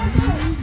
Mm -hmm.